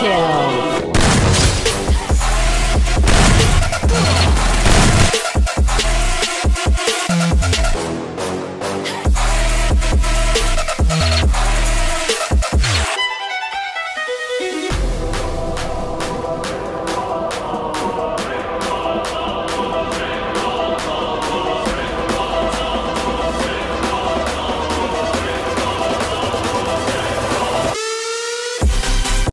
谢啊